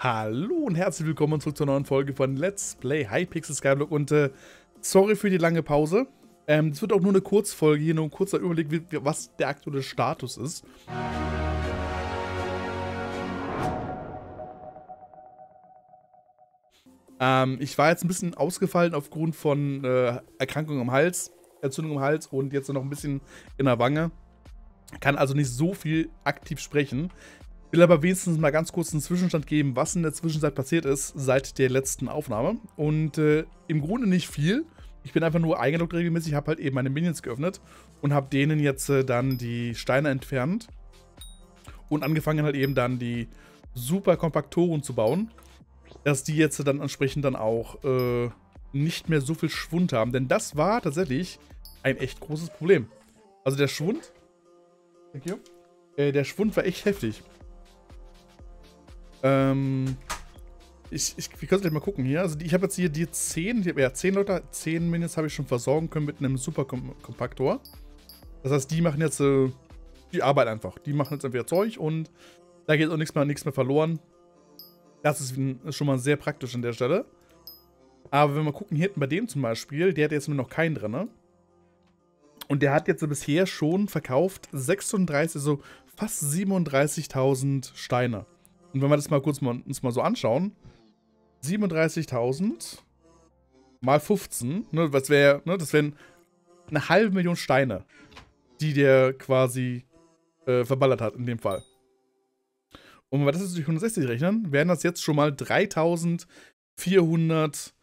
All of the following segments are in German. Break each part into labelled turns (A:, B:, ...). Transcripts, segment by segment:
A: Hallo und herzlich willkommen zurück zur neuen Folge von Let's Play Hypixel Skyblock und äh, sorry für die lange Pause. Ähm, es wird auch nur eine Kurzfolge hier, nur ein kurzer Überblick, wie, was der aktuelle Status ist. Ähm, ich war jetzt ein bisschen ausgefallen aufgrund von äh, Erkrankung am Hals, Entzündung am Hals und jetzt noch ein bisschen in der Wange. Kann also nicht so viel aktiv sprechen. Will aber wenigstens mal ganz kurz einen Zwischenstand geben, was in der Zwischenzeit passiert ist seit der letzten Aufnahme. Und äh, im Grunde nicht viel. Ich bin einfach nur eingeloggt regelmäßig, habe halt eben meine Minions geöffnet und habe denen jetzt äh, dann die Steine entfernt. Und angefangen halt eben dann die super Kompaktoren zu bauen. Dass die jetzt dann entsprechend dann auch äh, nicht mehr so viel Schwund haben. Denn das war tatsächlich ein echt großes Problem. Also der Schwund. Thank you. Äh, der Schwund war echt heftig. Ähm, ich, ich, wir können gleich mal gucken hier. Also ich habe jetzt hier die 10, die, ja 10 Leute, 10 Minions habe ich schon versorgen können mit einem Superkompaktor. Das heißt, die machen jetzt äh, die Arbeit einfach. Die machen jetzt entweder Zeug und da geht auch nichts mehr, nichts mehr verloren. Das ist, ist, schon mal sehr praktisch an der Stelle. Aber wenn wir gucken, hier hinten bei dem zum Beispiel, der hat jetzt nur noch keinen drin, ne? Und der hat jetzt bisher schon verkauft 36, also fast 37.000 Steine. Und wenn wir das mal kurz mal, uns mal so anschauen, 37.000 mal 15, ne, was wäre, ne, das wären eine halbe Million Steine, die der quasi äh, verballert hat in dem Fall. Und wenn wir das jetzt durch 160 rechnen, wären das jetzt schon mal 3400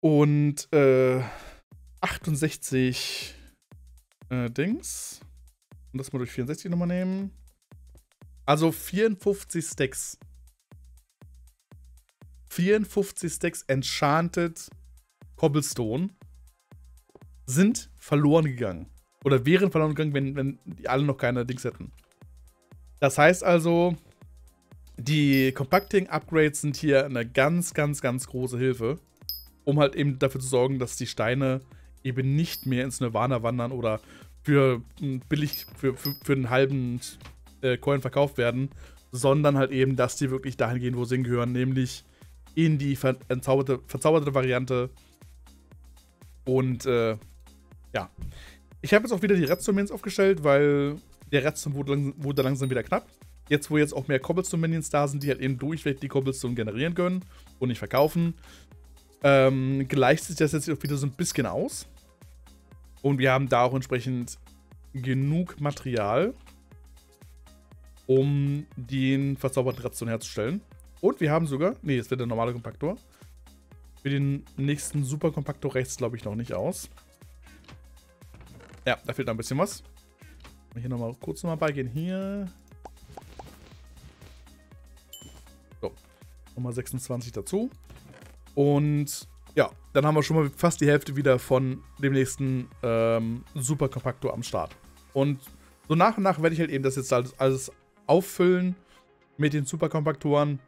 A: und äh, 68 äh, Dings. Und das mal durch 64 nochmal nehmen. Also 54 Stacks. 54 Stacks Enchanted Cobblestone sind verloren gegangen. Oder wären verloren gegangen, wenn, wenn die alle noch keine Dings hätten. Das heißt also, die Compacting-Upgrades sind hier eine ganz, ganz, ganz große Hilfe, um halt eben dafür zu sorgen, dass die Steine eben nicht mehr ins Nirvana wandern oder für billig, für, für, für einen halben äh, Coin verkauft werden, sondern halt eben, dass die wirklich dahin gehen, wo sie hingehören, nämlich in die ver verzauberte Variante. Und äh, ja. Ich habe jetzt auch wieder die Redstone-Minions aufgestellt, weil der Redstone wurde, lang wurde langsam wieder knapp. Jetzt, wo jetzt auch mehr Cobblestone-Minions da sind, die halt eben durchweg die Cobblestone generieren können und nicht verkaufen, ähm, gleicht sich das jetzt auch wieder so ein bisschen aus. Und wir haben da auch entsprechend genug Material, um den verzauberten Redstone herzustellen. Und wir haben sogar, nee, jetzt wird der normale Kompaktor. Für den nächsten Superkompaktor rechts glaube ich noch nicht aus. Ja, da fehlt noch ein bisschen was. Hier nochmal kurz nochmal beigehen. Hier. So. Nochmal 26 dazu. Und ja, dann haben wir schon mal fast die Hälfte wieder von dem nächsten ähm, Superkompaktor am Start. Und so nach und nach werde ich halt eben das jetzt alles, alles auffüllen mit den Superkompaktoren.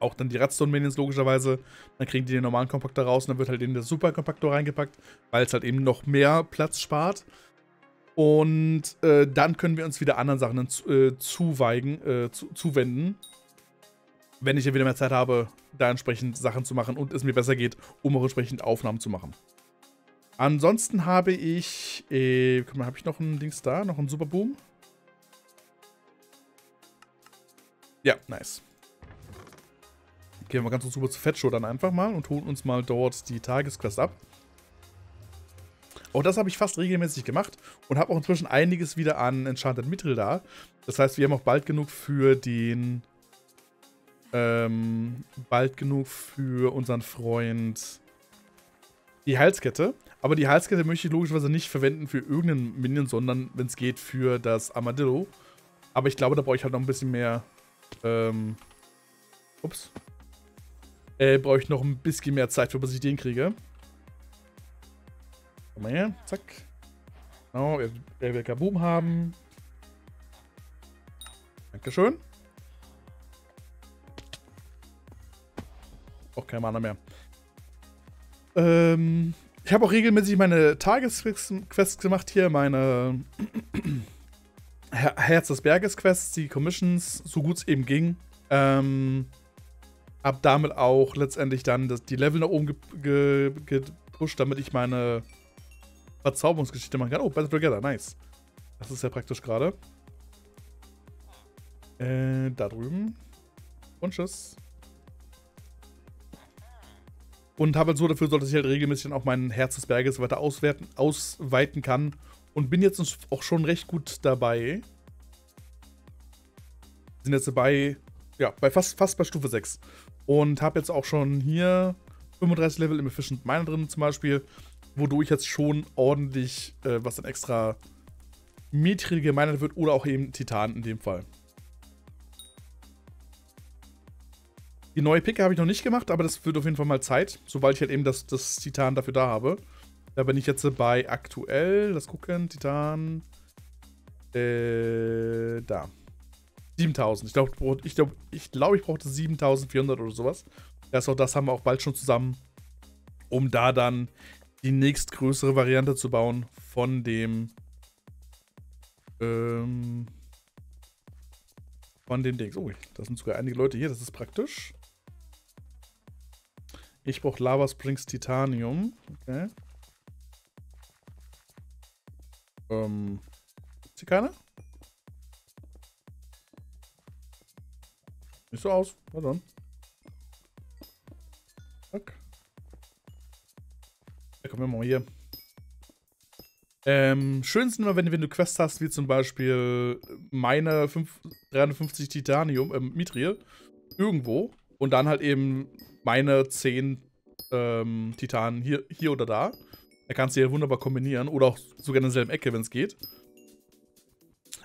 A: Auch dann die Redstone-Minions logischerweise. Dann kriegen die den normalen Kompaktor raus und dann wird halt in der Superkompaktor reingepackt, weil es halt eben noch mehr Platz spart. Und äh, dann können wir uns wieder anderen Sachen äh, zuweigen, äh, zu, zuwenden. Wenn ich ja wieder mehr Zeit habe, da entsprechend Sachen zu machen und es mir besser geht, um auch entsprechend Aufnahmen zu machen. Ansonsten habe ich, äh, guck mal, habe ich noch ein Dings da, noch ein Superboom? Ja, nice. Gehen wir ganz kurz rüber zu Fettshow dann einfach mal und holen uns mal dort die Tagesquest ab. Auch das habe ich fast regelmäßig gemacht und habe auch inzwischen einiges wieder an Enchanted Mithril da. Das heißt, wir haben auch bald genug für den... Ähm, bald genug für unseren Freund die Halskette. Aber die Halskette möchte ich logischerweise nicht verwenden für irgendeinen Minion, sondern, wenn es geht, für das Armadillo. Aber ich glaube, da brauche ich halt noch ein bisschen mehr ähm, ups. Äh, brauche ich noch ein bisschen mehr Zeit, für bis ich den kriege. Komm mal her, zack. Genau, er, er will Kaboom haben. Dankeschön. Auch kein Mana mehr. Ähm, ich habe auch regelmäßig meine Tagesquests gemacht hier, meine Herz des Berges Quests, die Commissions, so gut es eben ging. Ähm, hab damit auch letztendlich dann das, die Level nach oben ge, ge, gepusht, damit ich meine Verzauberungsgeschichte machen kann. Oh, Battle Together, nice. Das ist ja praktisch gerade. Äh, da drüben. Und tschüss. Und habe halt so dafür dass ich halt regelmäßig auch mein Herz des Berges weiter auswerten, ausweiten kann. Und bin jetzt auch schon recht gut dabei. Sind jetzt dabei, ja, bei fast, fast bei Stufe 6. Und habe jetzt auch schon hier 35 Level im Efficient Miner drin zum Beispiel, wodurch jetzt schon ordentlich äh, was dann extra Mithril gemeinert wird oder auch eben Titan in dem Fall. Die neue Picke habe ich noch nicht gemacht, aber das wird auf jeden Fall mal Zeit, sobald ich halt eben das, das Titan dafür da habe. Da bin ich jetzt bei aktuell, lass gucken, Titan, äh, da. 7000. Ich glaube, ich, glaub, ich, glaub, ich brauchte 7400 oder sowas. Das, auch das haben wir auch bald schon zusammen, um da dann die nächstgrößere Variante zu bauen von dem ähm, von den Dings. Oh, da sind sogar einige Leute hier, das ist praktisch. Ich brauche Lava Springs Titanium. Okay. Ähm. Ist hier keiner? Nicht so aus. Na dann. Zack. Ja, wir mal hier. Ähm, schön sind immer, wenn, wenn du Quests hast, wie zum Beispiel meine 5, 350 Titanium, ähm, Mithril, irgendwo und dann halt eben meine 10 ähm, Titanen hier, hier oder da. Da kannst du ja wunderbar kombinieren oder auch sogar in derselben Ecke, wenn es geht.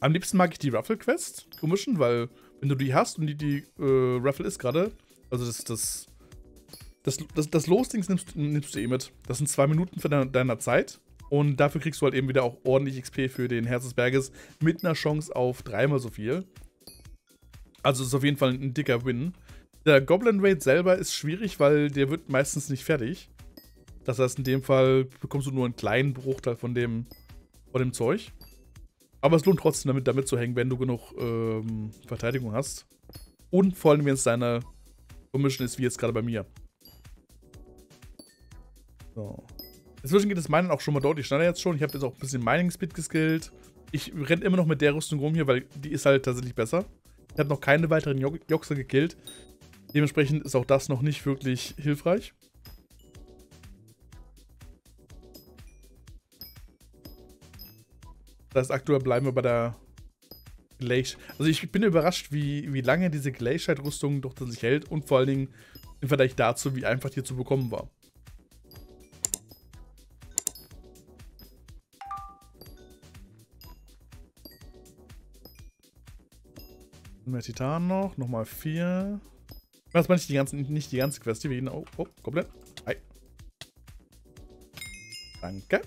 A: Am liebsten mag ich die Ruffle-Quest, komischen, weil wenn du die hast und die, die äh, Ruffle ist gerade, also das, das, das, das, das Los-Dings nimmst, nimmst, du eh mit. Das sind zwei Minuten von deiner, deiner Zeit. Und dafür kriegst du halt eben wieder auch ordentlich XP für den Herz des Berges mit einer Chance auf dreimal so viel. Also ist auf jeden Fall ein dicker Win. Der Goblin Raid selber ist schwierig, weil der wird meistens nicht fertig. Das heißt, in dem Fall bekommst du nur einen kleinen Bruchteil von dem, von dem Zeug. Aber es lohnt trotzdem, damit, damit zu hängen, wenn du genug ähm, Verteidigung hast. Und vor allem, wenn es deine Commission ist, wie jetzt gerade bei mir. So. Inzwischen geht das Minen auch schon mal deutlich schneller jetzt schon. Ich habe jetzt auch ein bisschen Mining Speed geskillt. Ich renne immer noch mit der Rüstung rum hier, weil die ist halt tatsächlich besser. Ich habe noch keine weiteren Joxer gekillt. Dementsprechend ist auch das noch nicht wirklich hilfreich. Das heißt, aktuell bleiben wir bei der Glacier. Also ich bin überrascht, wie, wie lange diese Glacier-Rüstung doch sich hält und vor allen Dingen im Vergleich dazu, wie einfach die zu bekommen war. Mehr Titan noch. Nochmal vier. Was meine ich die ganzen, nicht die ganze Quest, die wir Oh, oh, komplett. Hi. Danke.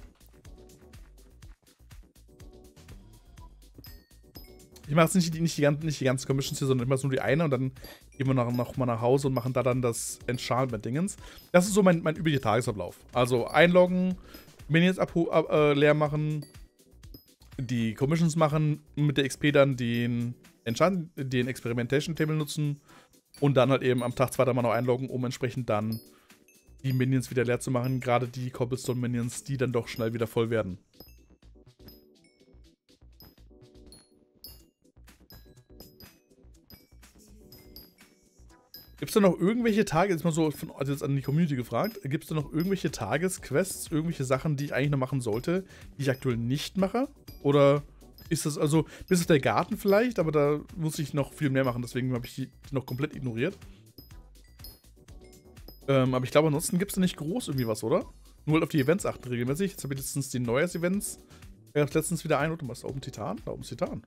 A: Ich mache jetzt nicht die, nicht, die, nicht die ganzen Commissions hier, sondern immer nur die eine und dann gehen wir noch, noch mal nach Hause und machen da dann das Enchantment-Dingens. Das ist so mein, mein üblicher Tagesablauf. Also einloggen, Minions ab, äh, leer machen, die Commissions machen, mit der XP dann den Enchant den Experimentation Table nutzen und dann halt eben am Tag zweiter mal noch einloggen, um entsprechend dann die Minions wieder leer zu machen. Gerade die Cobblestone Minions, die dann doch schnell wieder voll werden. Gibt es da noch irgendwelche Tage, jetzt mal so von, also jetzt an die Community gefragt, gibt es da noch irgendwelche Tagesquests, irgendwelche Sachen, die ich eigentlich noch machen sollte, die ich aktuell nicht mache? Oder ist das also, bis auf der Garten vielleicht, aber da muss ich noch viel mehr machen, deswegen habe ich die noch komplett ignoriert. Ähm, aber ich glaube, ansonsten gibt es da nicht groß irgendwie was, oder? Nur halt auf die Events achten regelmäßig. Jetzt habe ich letztens die Neujahrs-Events. Gab letztens wieder ein. Und was da oben Titan? Da oben ist Titan.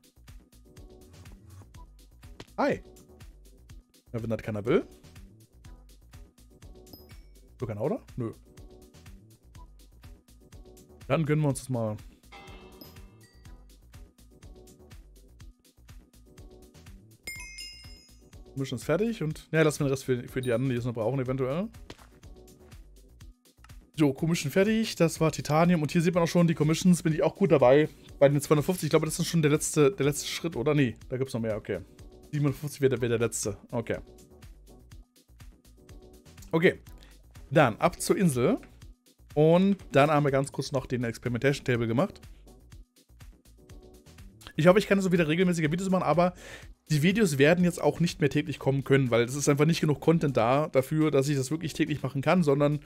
A: Hi. Ja, wenn das keiner will. So keiner, oder? Nö. Dann gönnen wir uns das mal. Mission ist fertig und ja, lassen wir den Rest für, für die anderen, die es noch brauchen, eventuell. So, Commission fertig. Das war Titanium. Und hier sieht man auch schon, die Commissions bin ich auch gut dabei. Bei den 250, ich glaube, das ist schon der letzte, der letzte Schritt, oder? Nee, da gibt es noch mehr, okay. 57 wäre der, letzte. Okay. Okay. Dann ab zur Insel. Und dann haben wir ganz kurz noch den Experimentation Table gemacht. Ich hoffe, ich kann so wieder regelmäßige Videos machen, aber die Videos werden jetzt auch nicht mehr täglich kommen können, weil es ist einfach nicht genug Content da dafür, dass ich das wirklich täglich machen kann, sondern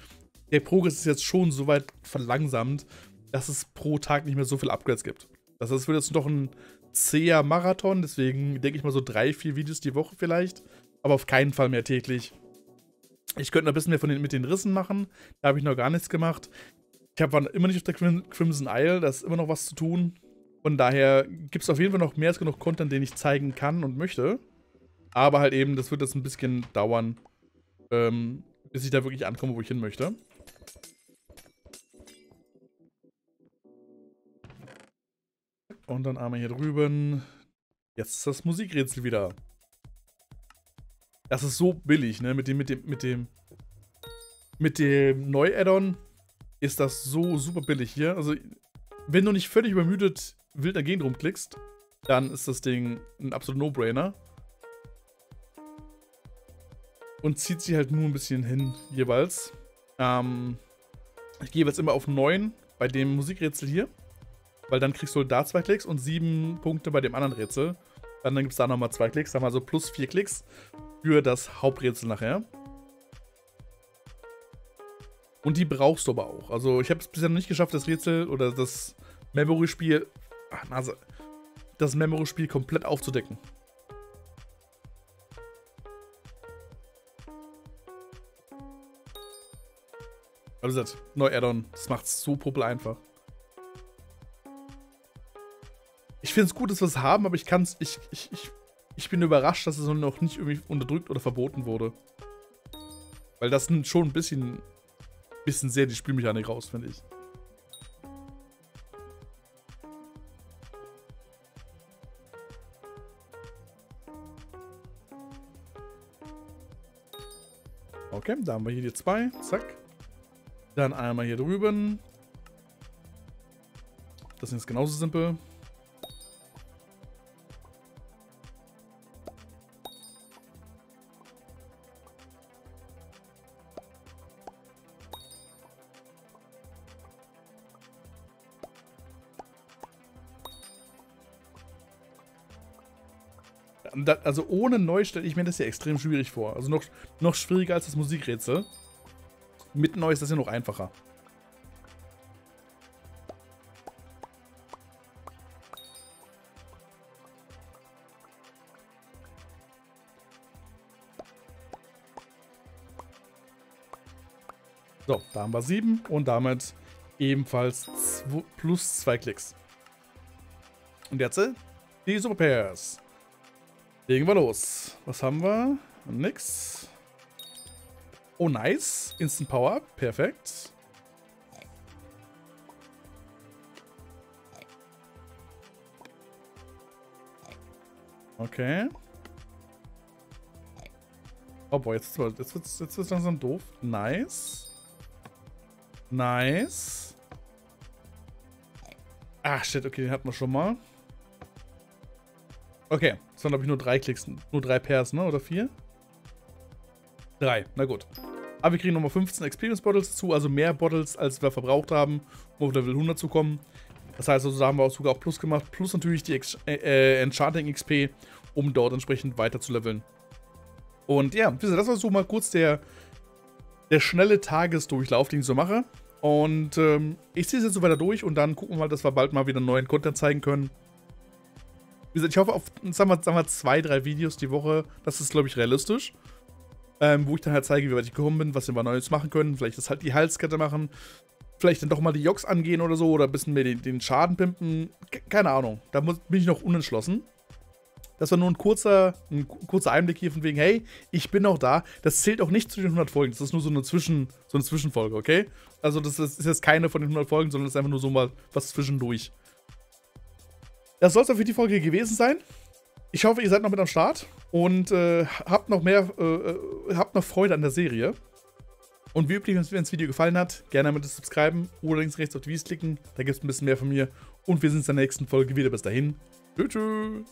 A: der Progress ist jetzt schon so weit verlangsamt, dass es pro Tag nicht mehr so viele Upgrades gibt. Das es wird jetzt noch ein zäher Marathon, deswegen denke ich mal so drei, vier Videos die Woche vielleicht, aber auf keinen Fall mehr täglich. Ich könnte noch ein bisschen mehr von den, mit den Rissen machen, da habe ich noch gar nichts gemacht. Ich habe immer nicht auf der Crimson Isle, da ist immer noch was zu tun. Von daher gibt es auf jeden Fall noch mehr als genug Content, den ich zeigen kann und möchte. Aber halt eben, das wird jetzt ein bisschen dauern, ähm, bis ich da wirklich ankomme, wo ich hin möchte. Und dann einmal hier drüben. Jetzt ist das Musikrätsel wieder. Das ist so billig, ne? Mit dem, mit dem, mit dem, mit dem Neu-Addon ist das so super billig hier. Also, wenn du nicht völlig übermüdet wild dagegen rumklickst, dann ist das Ding ein absoluter No-Brainer. Und zieht sie halt nur ein bisschen hin, jeweils. Ähm, ich gehe jetzt immer auf 9 bei dem Musikrätsel hier. Weil dann kriegst du da zwei Klicks und sieben Punkte bei dem anderen Rätsel. Dann, dann gibt es da nochmal zwei Klicks, dann haben wir also plus vier Klicks für das Haupträtsel nachher. Und die brauchst du aber auch. Also ich habe es bisher noch nicht geschafft, das Rätsel oder das Memory-Spiel, das Memory-Spiel komplett aufzudecken. Also das neu Addon, das macht es so popel einfach. Finde es gut, dass wir es haben, aber ich kann es, ich, ich, ich, ich bin überrascht, dass es noch nicht irgendwie unterdrückt oder verboten wurde. Weil das nimmt schon ein bisschen, bisschen sehr die Spielmechanik raus, finde ich. Okay, da haben wir hier die zwei. Zack. Dann einmal hier drüben. Das ist genauso simpel. Also ohne neu stelle ich mir das ja extrem schwierig vor. Also noch, noch schwieriger als das Musikrätsel. Mit neu ist das ja noch einfacher. So, da haben wir sieben und damit ebenfalls plus zwei Klicks. Und jetzt die Super Pairs. Legen wir los. Was haben wir? Nix. Oh, nice. Instant Power. Perfekt. Okay. Oh boy, jetzt, wird es jetzt langsam doof. Nice. Nice. Ach, shit, okay, den hatten wir schon mal. Okay, das waren glaube ich nur drei Klicks, nur drei Pairs, ne? Oder vier? Drei, na gut. Aber wir kriegen nochmal 15 Experience Bottles dazu, also mehr Bottles, als wir verbraucht haben, um auf Level 100 zu kommen. Das heißt also, da haben wir auch sogar auch Plus gemacht, plus natürlich die Ex äh, äh Enchanting XP, um dort entsprechend weiter zu leveln. Und ja, das war so mal kurz der, der schnelle Tagesdurchlauf, den ich so mache. Und ähm, ich ziehe es jetzt so weiter durch und dann gucken wir mal, dass wir bald mal wieder neuen Content zeigen können. Wie gesagt, ich hoffe auf, sagen wir, sagen wir zwei, drei Videos die Woche. Das ist, glaube ich, realistisch. Ähm, wo ich dann halt zeige, wie weit ich gekommen bin, was wir Neues machen können. Vielleicht das halt die Halskette machen. Vielleicht dann doch mal die Joks angehen oder so. Oder ein bisschen mehr den, den Schaden pimpen. Keine Ahnung. Da muss, bin ich noch unentschlossen. Das war nur ein kurzer, ein kurzer Einblick hier von wegen, hey, ich bin noch da. Das zählt auch nicht zu den 100 Folgen. Das ist nur so eine, Zwischen, so eine Zwischenfolge, okay? Also das ist, ist jetzt keine von den 100 Folgen, sondern das ist einfach nur so mal was zwischendurch. Das soll es auch für die Folge gewesen sein. Ich hoffe, ihr seid noch mit am Start und äh, habt noch mehr, äh, äh habt noch Freude an der Serie. Und wie üblich, wenn das Video gefallen hat, gerne mit subscriben oder links rechts auf die Wies klicken. Da gibt es ein bisschen mehr von mir. Und wir sehen uns in der nächsten Folge wieder. Bis dahin. Tschüss.